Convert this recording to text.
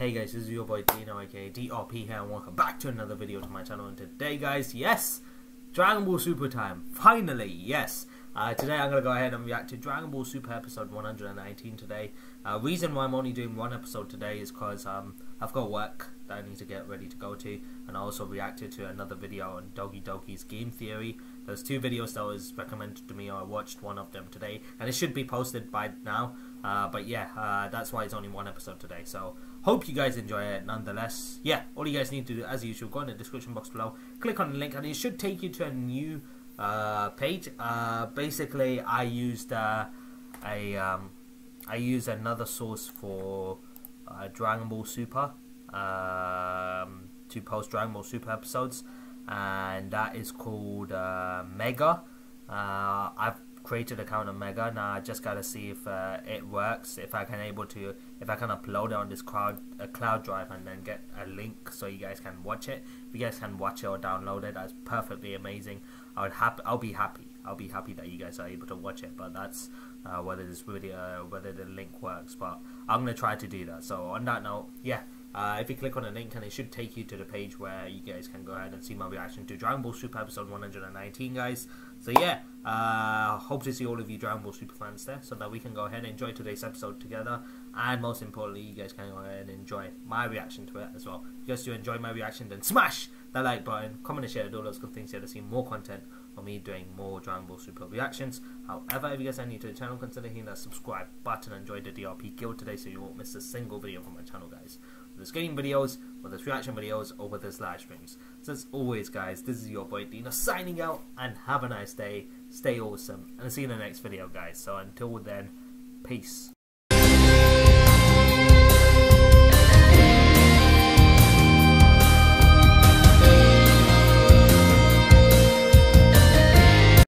Hey guys, this is your boy Dino aka DRP here and welcome back to another video to my channel and today guys, yes, Dragon Ball Super Time, finally, yes. Uh, today I'm going to go ahead and react to Dragon Ball Super episode 119 today. Uh, reason why I'm only doing one episode today is because um, I've got work that I need to get ready to go to and I also reacted to another video on Doggy Doggy's game theory. There's two videos that was recommended to me, I watched one of them today and it should be posted by now. Uh, but yeah, uh, that's why it's only one episode today. So hope you guys enjoy it nonetheless. Yeah, all you guys need to do as usual, go in the description box below, click on the link and it should take you to a new page. Uh, basically, I used uh, a um, I another source for uh, Dragon Ball Super um, to post Dragon Ball Super episodes, and that is called uh, Mega. Uh, I've created account on Mega now. I just gotta see if uh, it works. If I can able to, if I can upload it on this cloud a cloud drive and then get a link so you guys can watch it. If you guys can watch it or download it, that's perfectly amazing. I would happy. I'll be happy. I'll be happy that you guys are able to watch it. But that's uh, whether this video, uh, whether the link works. But I'm gonna try to do that. So on that note, yeah. Uh, if you click on the link and it should take you to the page where you guys can go ahead and see my reaction to Dragon Ball Super episode 119 guys. So yeah, uh, hope to see all of you Dragon Ball Super fans there so that we can go ahead and enjoy today's episode together and most importantly you guys can go ahead and enjoy my reaction to it as well. If you guys do enjoy my reaction then smash that like button, comment and share, do all those good things here to see more content of me doing more Dragon Ball Super reactions. However, if you guys are new to the channel, consider hitting that subscribe button and join the DRP guild today so you won't miss a single video from my channel guys whether it's gaming videos, whether it's reaction videos, or whether it's live streams. So as always guys, this is your boy Dino signing out and have a nice day, stay awesome, and I'll see you in the next video guys. So until then, peace.